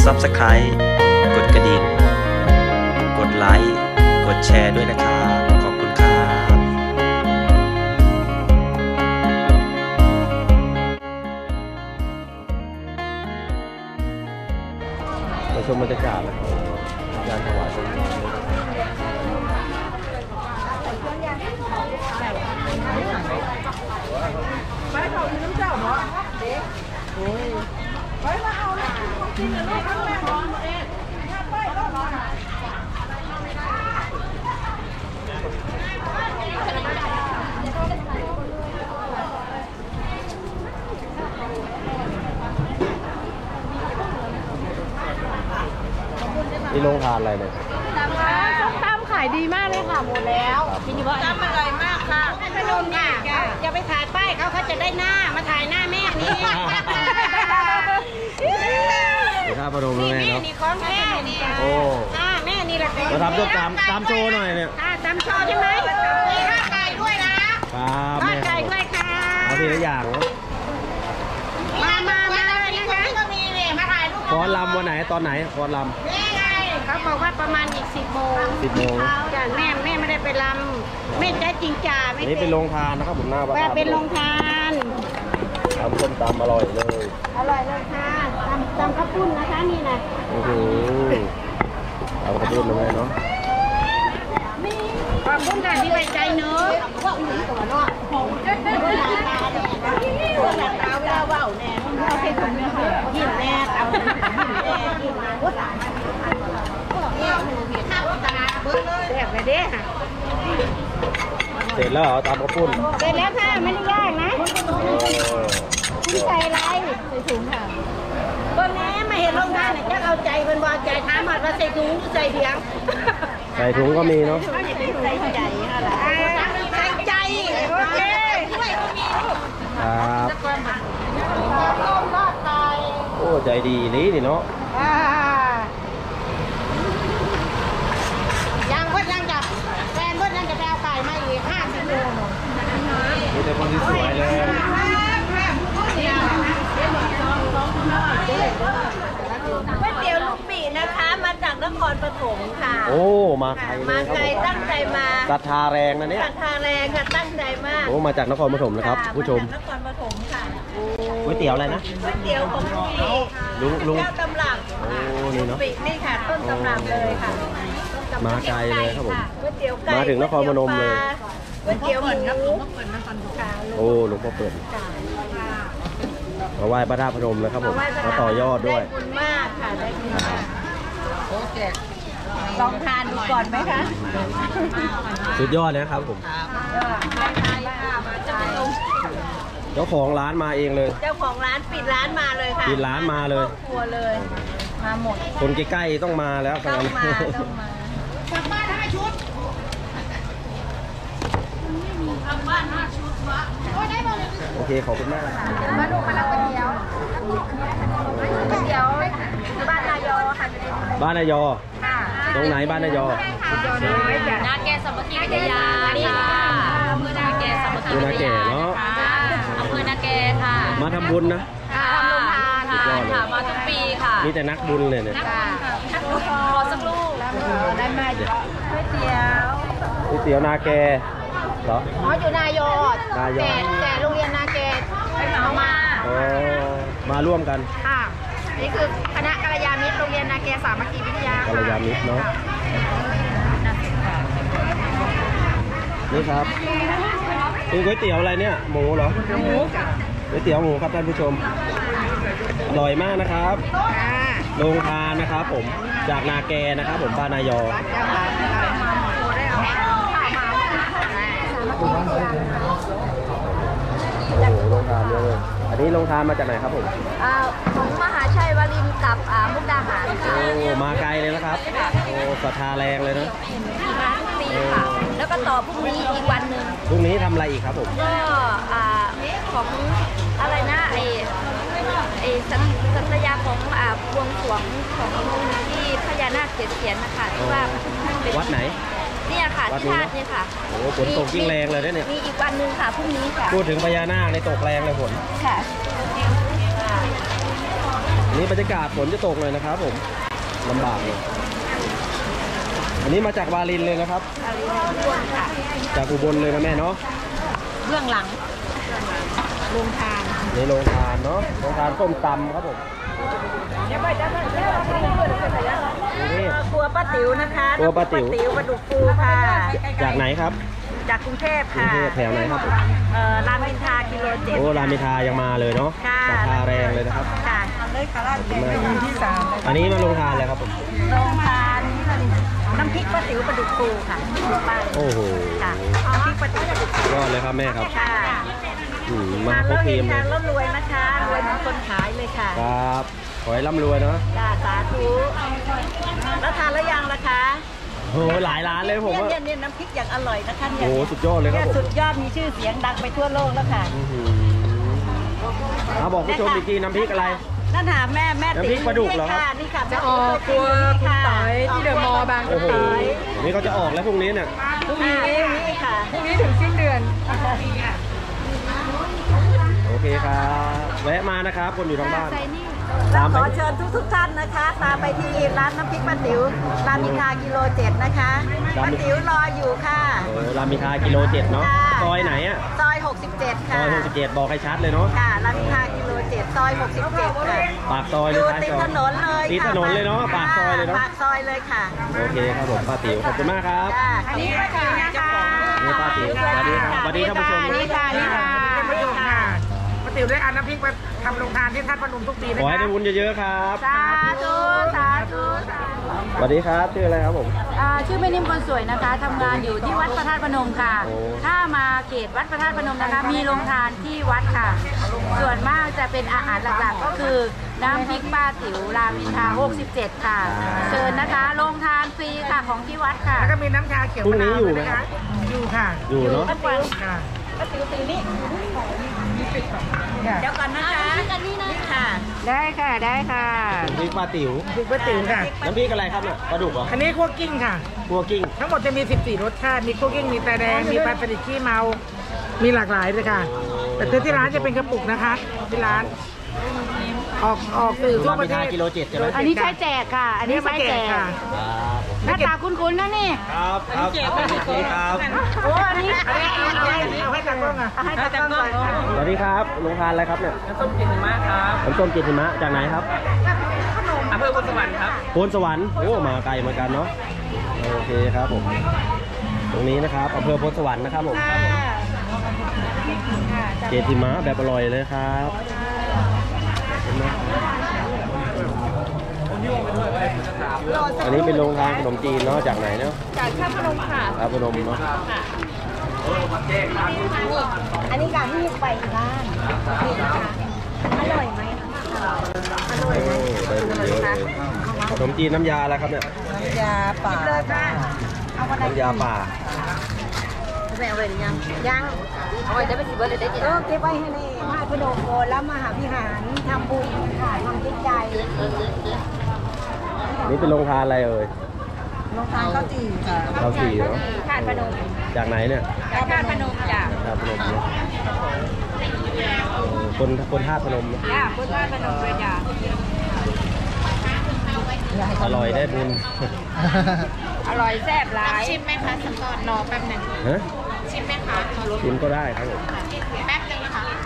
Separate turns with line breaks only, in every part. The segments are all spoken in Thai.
ด Subscribe กดกระดิ่ง กดไลค์ กดแชร์ด้วยนะครับขอบคุณครับ
มาชมบรรยากาศนะ นี่โรงทานอะไรเนี่ย
ส้มตำขายดีมากเลยค่ะหมดแล้วกินอยู่บ้านตำอร่อยมากค่ะให้ขนมค่ะอย่าไปถ่ายป้ายเขาเขาจะได้หน้ามาถ่ายหน้าแม่นี่
มีข้าวประดมแล้ว
นี่
แม่
แม่
เนาะ
นี่ของแม่นี่
โอ้
อ่าแม่นี่แหละ
มาทำส้มตำตำโชว์หน่อยเนี่ย
อ่าตำโชว์ใช่ไหมมีข้าวไก่ด้วยนะครับข้าว
แม่
ไก่ด้วยค่ะ
เอาทีละอย่างเนาะ
มามามาเลยนะคะก็มีเนี่ยมาถ่ายรูป
ฟ้อนลำวันไหนตอนไหนฟ้อนล
นี่ไงเขาบอกว่าประมาณอีกสิบโมง
10โมง
จ้ะแม่แม่ไม่ได้ไปรำแม่ใจจริงจ่าำไม่
อันนี้เป็นโรงทานนะครับผมหน้าบ้าน
แม่เป็นโรงทาน
ทำส้มตำอร่อยเลย
อร่อยเลยค่ะ ตำตำข้าวปุ้นนะคะนี่นะ
โอ้โหเอากระปุ้นนะแม่เนาะ
ขอบคุณค่ะที่ไว้ใจเนื้อะว่าหนูตัวเนาะผมจะเป็นหน้าตาแน่คนหน้าตาเวลาเว้าแน่เราเป็นคนยิ้มแน่เอายิ้มแน่ยิ้มแน่ว่าตายข้าวตาเบิ้งเลยแซ่บเลยเด้ค่ะ
เสร็จแล้วเหรอตำกระปุ้น
เสร็จแล้วค่ะไม่ได้ยากนะ
เออ
คุณใส่อะไรใส่ถุงค่ะ เบิ้งแน่มาเห็นรองเท้าเนี่ยจะเอาใจเพิ่นว่าใจถามว่าใส่ถุงหรือใส่เพียง
ใส่ถุงก็มีเนาะ
ใส่ใจอะไรใส่ใจโอเคช่วยก็มีลูก
ครับ
ต้มทอดไก่
โอ้ใจดีนี่นี่เนาะ
อ่ายังเพิ่นยังจะแฟนเพิ่นยังจะไปเอาไก่มาอีก50โล
มีแต่คนที่สวยเลย
ก๋วยเตี๋ยวลูกปีนะคะ มาจากนคร ปฐมค่ะ
โอ้ มาไกลเล
มาย
ครับ
ไกล
ผม
ตั้งใจมา
ศรัทธาแรงนะเนี่ย
ศรัทธาแรงค่ะตั้งใจมาก
โอ้มาจากนครปฐมนะครับผู้ชม
มาจากนครปฐมค่ะ
ก๋วยเตี๋ยวอะไรนะ
ก๋วยเตี๋ยวของลูกปี
ลุงลุง
เจ้าตำรับ
โอ้
ค่ะ
นี่เนาะ
ปีนี่ค่ะ ต้นตำรับเลยค่ะต้นตำรับ
มาไกลเลยครับผม
ก๋วยเตี๋ยวไก่
มาถึงนครพนมเลย
ก๋วยเตี๋ยวหมู
โอ้หลวงพ่อเปิดมาไหว้พระธาตุพนมนะครับผม มาต่อยอดด้วย
ไบุญมากค่ะได้บุญมาก ลองทานดูก่อนไหมคะ
สุดยอดเลยนะครับผมเจ้าของร้านมาเองเลย
เจ้าของร้านปิดร้านมาเลยค่ะ
ปิดร้านมาเลย
ครอบครัวเลยมาหมด
คนใกล้ๆต้องมาแล้ว
ต้องมาต้องมา
โอเคขอบคุณมาก
มาดูมาแล้วก๋วยเตี๋ยวก๋วยเตี๋ยวบ้านนายอค่ะจะได้
บ้านนายอ
ค่ะ
ตรงไหนบ้านนายอ
นาแกสามัคคีวิทยาค่ะอำเภอนาแกสามัคคี
คือ
วิ
นา
ท
แก่
ยา
เนาะ
อำเภอนาแกค่ะ
มาทำบุญนะ
ค่ะทานค่ะ มาทุกปีค่ะ
มีแต่นักบุญเลยเนี่ย
ขอสักลูก
ได้มาเยอะก๋วยเตี๋ยว
ก๋วยเตี๋ยวนาแกเหรอ
อ๋ออยู่นายอ
นายอ
แต่แต่โรงเรียนนาเกตเอามา
อ๋อมาร่วมกัน
ค่ะ นี่คือ เรียนนาเกสามัคคีวิทยา
กัลยาณมิตรเนาะนี่ครับนี่ก๋วยเตี๋ยวอะไรเนี่ย หมูเหรอ หมูก๋วยเตี๋ยวหมูครับท่านผู้ชม อร่อยมากนะครับ
ค่ะ
โรงทานนะครับผม จากนาแกนะครับผมบ้านนายอโอ้โหโรงทานเยอะเลย อันนี้โรงทานมาจากไหนครับผม
อ่าของมหาชัยวารินกับอ่ามุกดาหารค่ะ
โอ้มาไกลเลยนะครับโอ้ศรัทธาแรงเลยนะ
มาทุกปีค่ะแล้วก็ต่อพรุ่งนี้อีกวันหนึ่ง
พรุ่งนี้ทำอะไรอีกครับผม
ก็อ่าของอะไรนะไอไอสัญสัญญาของอ่าบวงสรวงของที่พญานาคเจ็ดเสียนนะคะที่ว่าเป็น
วัดไหน
เนี่ยค่ะ
วัด
ที่
นี้
ธาตุเนี่ยค่ะ
โอ้ฝนตกยิ่งแรงเลยนะเนี่ย
มีอีกวันหนึ่งค่ะพรุ่งนี้ค่ะ
พูดถึงพญานาคในตกแรงเลยฝน
ค่ะ
นนี่บรรยากาศฝนจะตกเลยนะครับผมลำบากเลยอันนี้มาจากวาลินเลยนะครับ จากอุบลเลยนะแม่เนาะ
เบื้องหลังโรงทาน
ในโรงทานเนาะโรงทานส้มตำครับผม นี่
ครัวป้าติ๋วนะคะ
ครัวป้าติ๋ว
น้ำพริกปลาดุกฟูค่ะ
จากไหนครับ
จากกรุงเทพ
กรุง
ค่ะ
เทพแถวไหนครับ
เอ่อรามอินทรากิโลเจ็ด
โอ้รามอินทรายังมาเลยเนาะ
ค่ะ
ราคาแรงเลยนะครับ
ค่ะเลยค่ะราด
ขอบคุณมากครับอันนี้มาโรงทานเลยครับผม
โรงทานน้ำพริกป้าติ๋วปลาดุกฟูค่ะป้า
โอ้โห
ค่ะน้ำพริกป้าติ๋วปลาดุกฟู
ยอดเลยครับแม่ครับ
ค่ะ
อืม
มา
มาคร
แล้
บ
ว
ที
เห็
ม
น
เล
ทายงร่ำรวยนะคะรวยเหมือนคนขายเลยค่ะ
ครับขอให้ร่ำรวยเนาะ
จ้าสาธุแล้วทานแล้วยังล่ะคะ
โอ้โหหลายร้านเลยผมว่า
เนี่ยเนี่ยน้ำพริกอย่างอร่อยนะคะเนี่ย
โอ้โหสุดยอดเลยครับ
เนี่ย
ผม
สุดยอดมีชื่อเสียงดังไปทั่วโลกแล้วค่ะ
อื้อหือเอาบอกผู้ชมอีกทีน้ำพริกอะไร
นั่นหาแม่แม่
น้ำพริกปลาดุกเหรอครับ
นี่ค่ะ
จะออกครัวคุณต๋อยที่เดอะมอลล์บาง
โอ้
กะ
โห
ปิ
นี่เขาจะออกแล้วพรุ่งนี้เนี่ย
พรุ่งนี้
เค
ครับ แวะมานะครับ คนอยู่ทางบ้าน
เรา
ตาม
ข
ไป
อเชิญทุกทุกๆท่านนะคะ ตามไปที่ร้านน้ำพริกป้าติ๋วรามอินทรากิโลเจ็ดนะคะป้าติ๋วรออยู่ค่ะ
โอ้รามอินทรากิโลเจ็ดเนาะ
ค่ะ
ซอยไหนอะ
ซอย 67
ซ
ค่ะ
อย67บอกให้ชัดเลยเนาะ
ค่ะรามอินทรากิโลเจ็ดซอย 67 ค่ะ
ปากซอย
อ
เลย
ยู่
ท้าย
ติด
ซอย
ถนนเลย
ติด
ค่ะ
ถนนเลยเนาะ ปากซอยเลยเนาะ
ปากซอยเลยค่ะ
โอเคครับผมป้าติ๋วขอบคุณมากครับ
จ้าอันนี้ป้าติ๋วนะคะ
นี่ป้าติ๋วสวัสดีครับสวัสดีท่านผู้ชม
นี่ค่ะนี่ค่ะ
ท่านผู้ชมค่ะ ป้าติ๋วได้เอาน้ำพริกมาทำโรงทานที่ท่านพนมทุกปีนะ
ขอให้
คะ
ได้บุญเยอะๆครับ
สาธุสาธุ
สวัสดีครับชื่ออะไรครับผม
อ่าชื่อแม่นิ่มคนสวยนะคะทำงานอยู่ที่วัดพระธาตุพนมค่ะ
โอ้
ถ้ามาเขตวัดพระธาตุพนมนะคะ มีโรงทานที่วัดค่ะ ส่วนมากจะเป็นอาหารหลักๆ ก็คือน้ำพริกป้าติ๋วรามอินทรา67 ค่ะ เชิญนะคะโรงทานฟรีค่ะของที่วัดค่ะ
แล้วก็มีน้ำชาเขียว
พรุ่งนี้
มะาว
อยู่ไหม
ด้ว
ครับ
อยู่ค่ะ
อยู่เนาะ
ทุกวัน
ค่ะ
ป้าติ๋วตีนี่
ค่ะ
เดี๋ยวก่อนนะคะนี่ค่ะ
ได้ค่ะได้ค่ะ
น้ำพริกป้าติ๋ว
พริกป้าติ๋วค่ะ
น้ำพริกอะไรครับเนี่ยปลาดุกเหรอ
อันนี้คั่วกิ้งค่ะ
กัวกิ้ง
ทั้งหมดจะมี 14 รสชาติ มีคั่วกิ้ง มีแต่แดง มีปลาสลิดขี้เมา มีหลากหลายเลยค่ะ แต่ซื้อที่ร้านจะเป็นกระปุกนะคะที่ร้าน ออกออกสื่อทั่ว
ราม
ป
อิ
ระ
นท
เท
รา
ศ
กิโลเจ็ดใช่ไหม
อันนี้ใช้แจกค่ะ อันนี้ใช้แจก
ค่ะ
หน้าตาคุ้นๆนะนี่
ครับครับครับสวัสดีครับ
โอ้อันนี้
อันนี้เอาให้เอาให้ตากล้องอะ
ให้ตากล้องก่อน
สวัสดีครับโรงทานอะไรครับเนี่ย
น้ำส้มกลิ่นหิมะครับ
น้ำส้มจิตหิมะจากไหนครับ
อำเภอพลสวรรค์ครับ
โพนสวรรค์โอ้มาไกลเหมือนกันเนาะโอเคครับผมตรงนี้นะครับอำเภอโพนสวรรค์นะครับผมเจติมะแบบอร่อยเลยครับขอบคุณมาก อันนี้เป็นโรงทานขนมจีนเนาะจากไหนเนาะ
จากท่าพนมค่ะ
ครับพนมเนาะ
อันนี้การที่ไปบ้านอร่อยไหม
โอ้ได้บุญเยอะเลยขนมจีนน้ำยาอะไรครับเนี่ย
ยาป่าเลยค่ะ
น้ำยาป่า
แม่เว้นยังยัง
เอาไว้ได้ไปสิเบอร์เลยได้กิน
เออเก็บไว้ให้นี่มาพนมโกนแล้วมาหาพิหารทำบุญค่ะทำจิตใจ
นี่เป็นโรงทานอะไรเอ่ย
ลงทานข้าวจี่ค่ะ
ข้าวสี่เนาะ
ท่าพนม
จากไหนเนี่ย
จากท่าพนมจ้ะ
ท่าพนมเนาะเออคนคนท่าตุพนมเนอะ
จ้าพุทธาพนมเลยจ้ะ
อร่อยได้บุญ
อร่อยแซ่บหลาย
ชิมไหมคะสักก่อนรอแป๊บหนึ่ง
ฮะ
ชิมไหมคะ
ชิมก็ได้ครับผม
แป๊บห
นึ่งค่ะวัน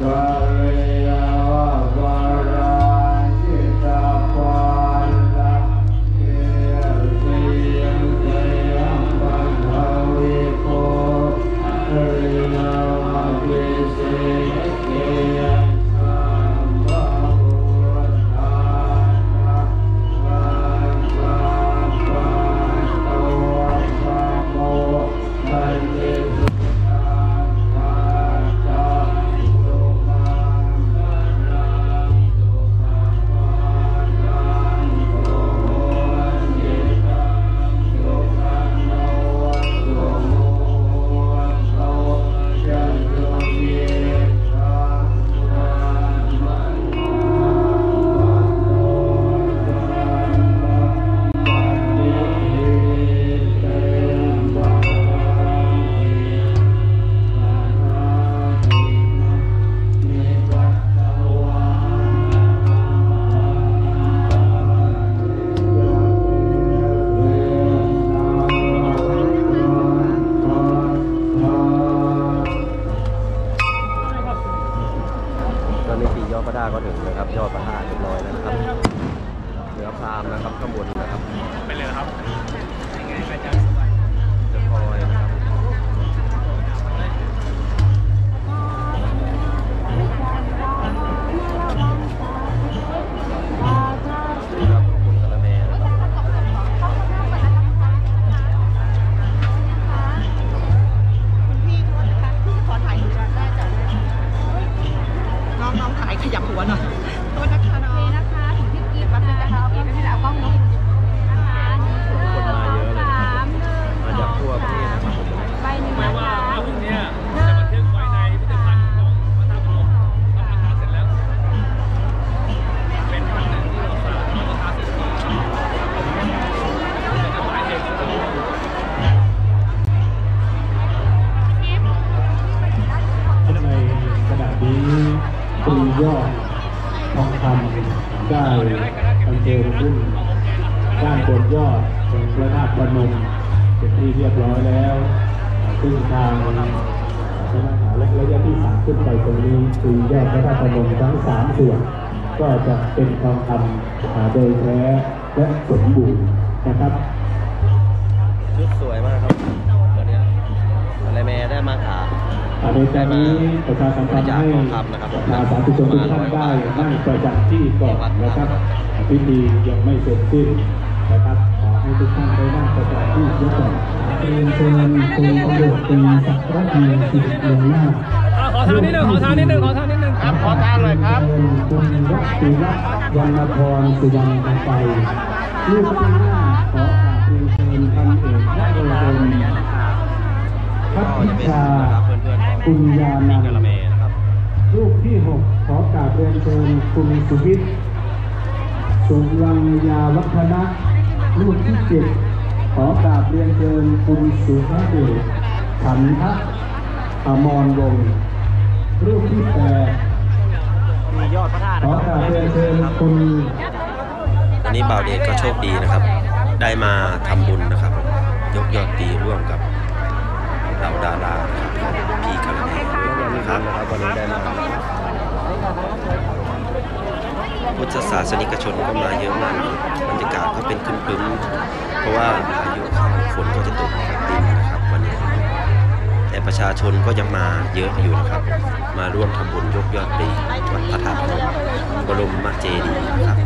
ต ข
ยับ
หัวหน่อยโทษนะคะน้อง
นะคะถึงพี่กิ๊ฟนะคะพี่ไม่ได้เอากล้องนี้นะคะ
คนมาเยอะเลยนะครับ
สามหนึ่ง
มาจากทั่วประเทศนะครับผม
ใบหนึ่ง
ไม่
นะ
ว่า
คะ
ยอ
ดทองคำได้อัญเชิญขึ้นด้านบนยอดของพระธาตุพนมเป็นที่เรียบร้อยแล้ว ซึ่งทางคณะหาและระยะที่สามขึ้นไปตรงนี้คือยอดพระธาตุพนมทั้งสามส่วน ก็จะเป็นทองคำอ่าโดยแท้และสมบูรณ์นะครับ
ดยกา
รนี้ประชาสัมพันธ์ให้ประชาสาธุชนทุกท่านได้นั่งประจำที่ก่อนนะครับพิธียังไม่เสร็จสิ้นนะครับขอให้ทุกท่านได้นั่งประจำที่ก่อนเรียนเชิญคุณตำรวจตีสักดิ์มีสิริลงหน้า
อะขอทางนิดนึงขอทางนิดนึงขอทางนิดนึงครับขอทางเลยครับ
เชิญคุณรัตติรัตน์วรรณพรสุวรรณไปลูกที่ห้าขอกาบเรียนเชิญพันเอกวรดมพั
ก็
ฒ
จะเป็น
ชา ปุญญานัน
กะละ
ท์
แมนะครับ
รูปที่หกขอกราบเรียนเชิญคุณสุวิทย์สุรังยาวัฒนะรูปที่เจ็ดขอกราบเรียนเชิญคุณสุภเดชขันทะอมรวงศ์รูปที่แปด
มียอดพระธาตุ
ขอ
นะครับ
กราบเรียนเชิญคุณ
ตอนนี้บ่าวเดชก็โชคดีนะครับ ได้มาทำบุญนะครับ ยกยอดตีร่วมกับ เหล่าดาราพี่กะละแมนะครับ
นะครับวันนี้ได้มา
พุทธศาสนิกชนก็มาเยอะมากบรรยากาศก็เป็นครึ้มๆเพราะว่าพายุเข้าฝนก็จะตกดินนะครับวันนี้ แต่ประชาชนก็ยังมาเยอะอยู่นะครับ มาร่วมทำบุญยกยอดตีวัดพระธาตุพนมบรมเจดีย์นะครับ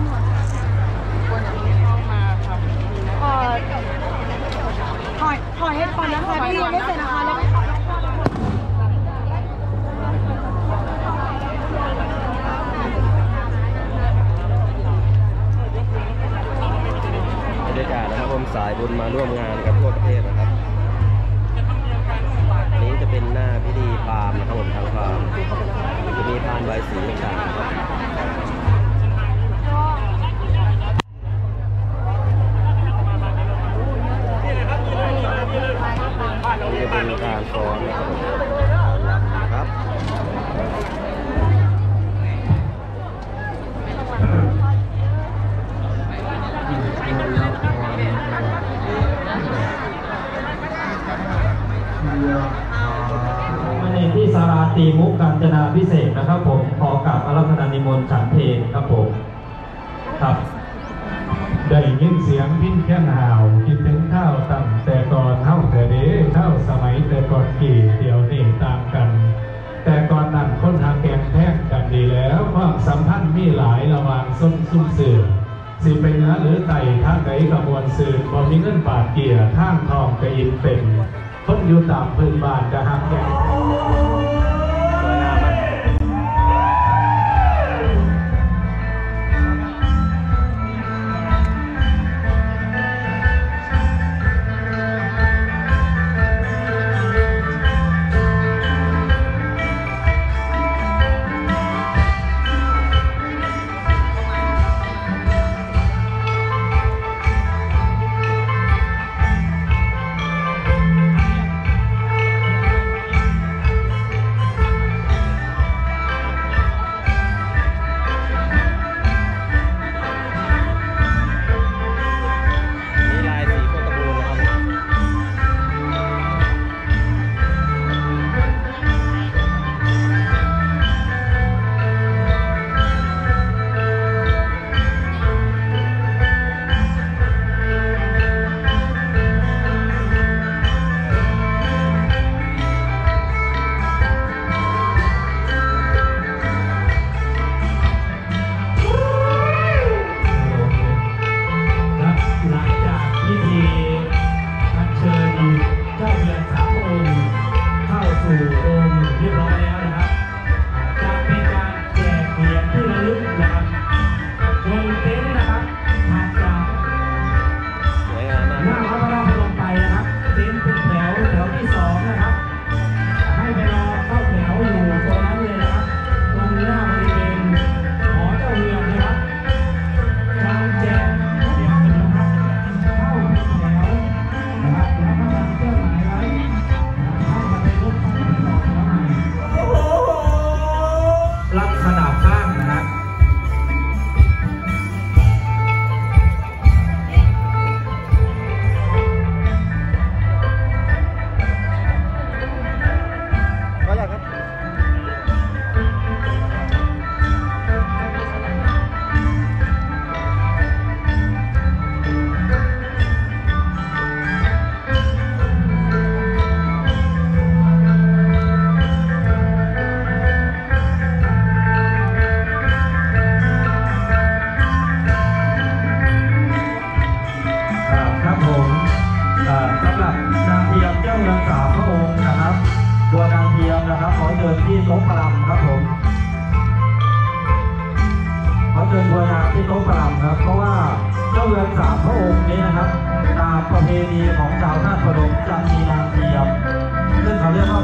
ถอยให้ก่อนนะคะพี่ยังไม่เสร็จนะคะแล้ว
บรรยากาศนะครับผมสายบุญมาร่วมงานกับทั่วประเทศนะครับอันนี้จะเป็นหน้าพิธีพราหมณ์นะครับผมทางพราหมณ์จะมีพานใบสีต่างๆ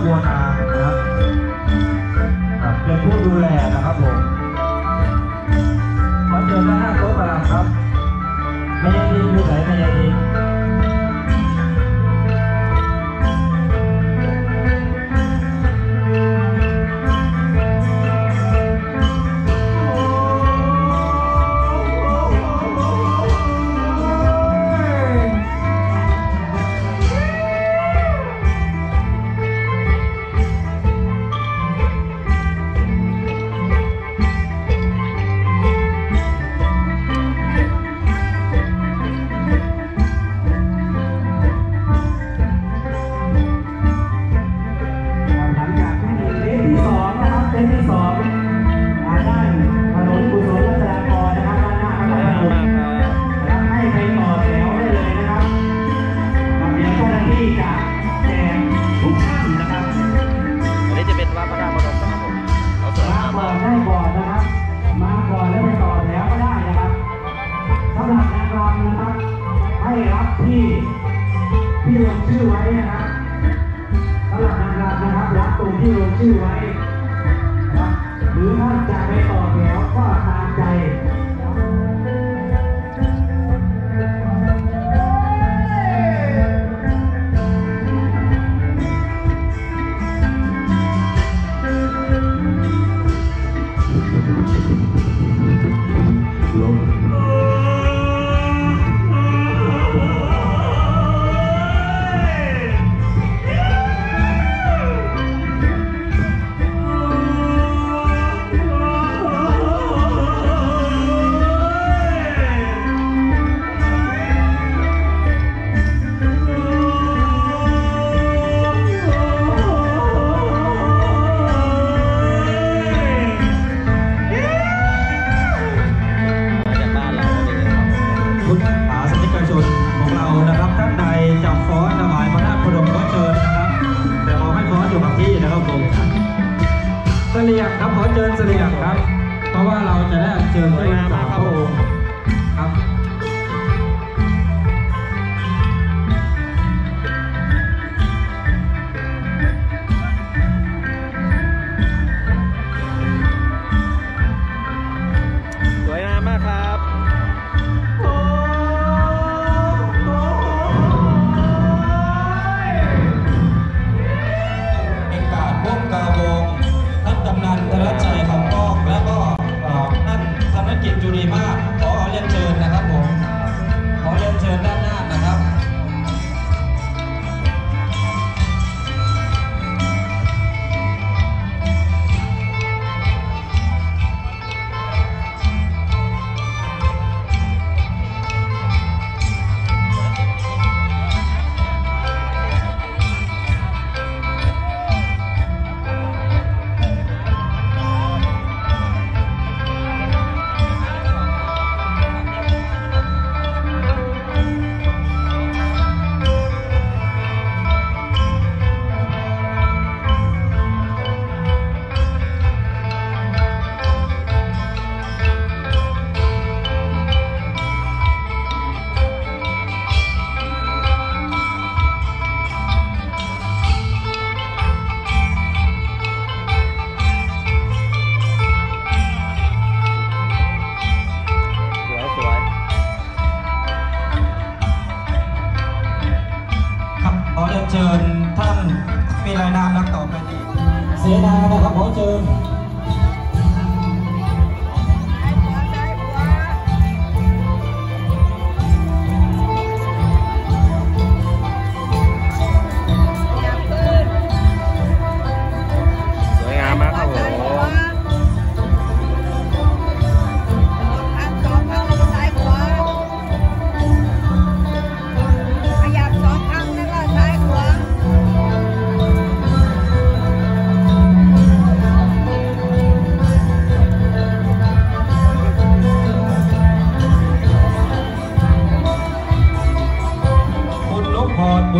บัวงามนะครับ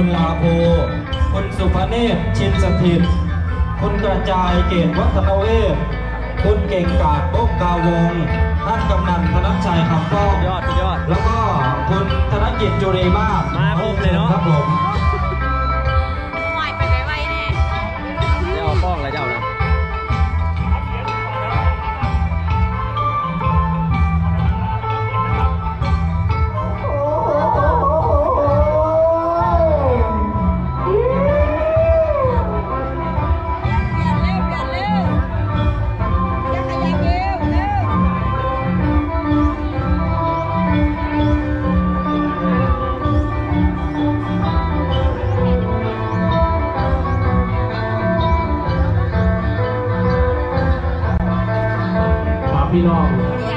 บุญลา
โภคุณสุภเนศชินสถิต คุณกระจายเกตวัฒนเวศคุณเก่งกาดโบกกาวงศ์ท่านกำนันธนชัยคำป้อง
ยอดสุดยอด
แล้วก็คุณธนกิจจุรีมาศ
มาครบเลยเนอะ
ครับผม พี่น้อง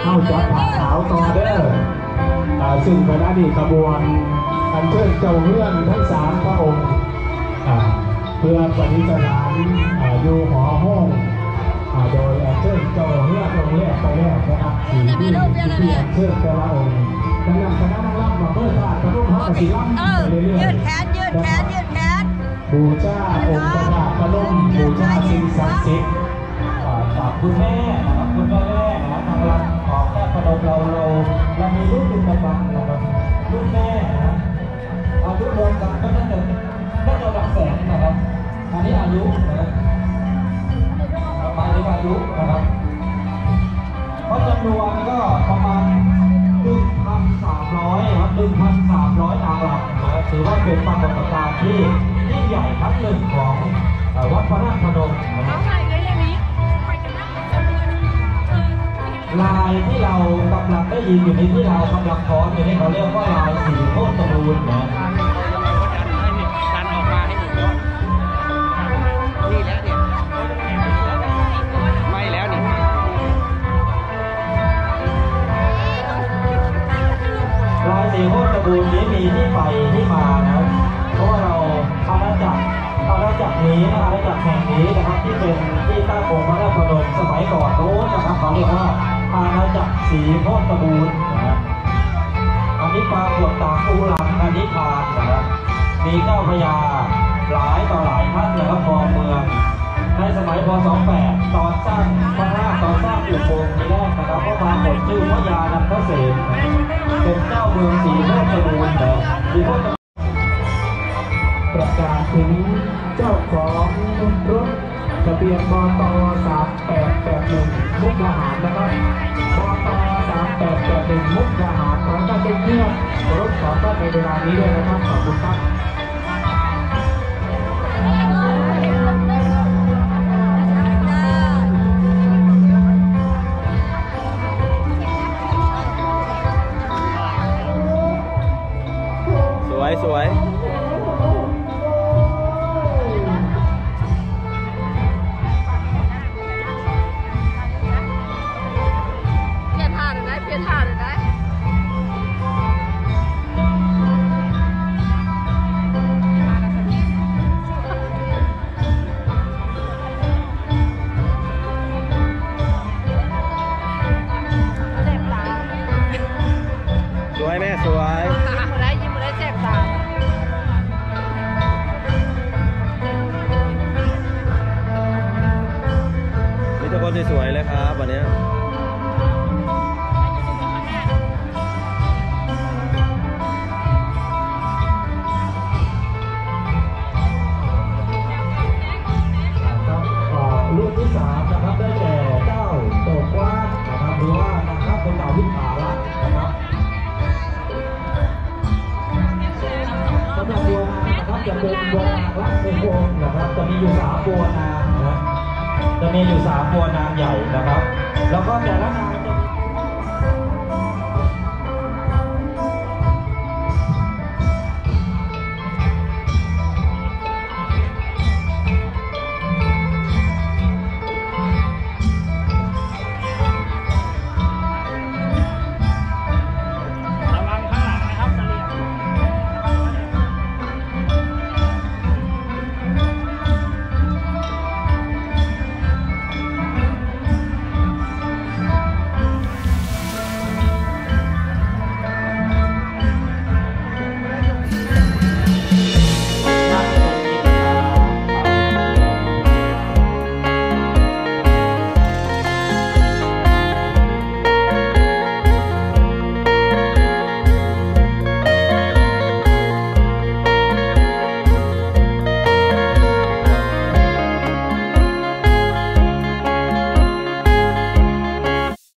เข้าจัดผักขาวต่อเด้ออ่าซึ่งคณะนี้ขบวนอันเชิญเจ้าเรื่องทั้งสามพระองค์อ่าเพื่อปฏิสถานอ่าอยู่หอห้องอ่าโดยอันเชิญเจ้าเรื่ององค์แรกไปแล้วนะครับสี่ที่ที่อันเชิญแต่ละองค์ดังนั้นคณะนักล่ำมาเพื่อศาสตร์กระทุ่มพระกศิล่ำ
เอ
ไป
อ
เรื่อยๆ
ยืดแขนยืดแขนยืดแขน
บูชาองค์พระธาตุพนมบูชาสิ่งศักดิ์สิทธิ์อ่าฝากคุณแม่นะครับคุณแม่ แม่นะครับทางของแค่พนมเราเราเรามีรูปเป็นประบังนะครับรูปแม่นะอายุรวมกันก็น่าจะน่าจะหลักแสนนะครับอันนี้อายุนะครับไปที่อายุนะครับเพราะจำนวนก็ประมาณหนึ่งพันสามร้อยครับหนึ่งพันสามร้อยนางรำนะครับถือว่าเป็นปรากฏการณ์ที่ยิ่งใหญ่ครั้งหนึ่งของวัดพระธาตุพนมนะครับ ลายที่เรากำลังได้ยินอยู่นี้ที่เรากำลังฟ้อนอยู่นี่เขาเรียกว่าลายสีโคตรตะลูนนะ
ดันออกมาให้หมดเลยนี่แล้วเนี่ยไม่แล้วนี่
ลายสีโคตรตะลูนนี้มีที่ไปที่มานะเพราะว่าเราอาณาจักรอาณาจักรนี้นะอาณาจักรแห่งนี้นะครับที่เป็นที่ตั้งของพระธาตุพนมสมัยก่อนโน้นนะครับเขาเรียกว่า อาณาจักรสีโคตรตะลูนนะอันนี้ปรากฏตาอูหลังอันนี้ทานะครับมีเจ้าพระยาหลายต่อหลายท่านนะครับครองเมืองในสมัยพ28ต่อสร้างพระราชก่อสร้างอุโมงค์ทีแรกนะครับก็ปรากฏชื่อพระยานำเกษมเป็นเจ้าเมืองศรีโคตรบูรณ์เหรอศรีโคตรประกาศถึงเจ้าของรถ ทะเบียนบต3881มุกดาหารนะครับบต3881มุกดาหารขอให้ท่านได้เที่ยวรถของท่านในเวลานี้ด้วยนะครับขอบคุณครับ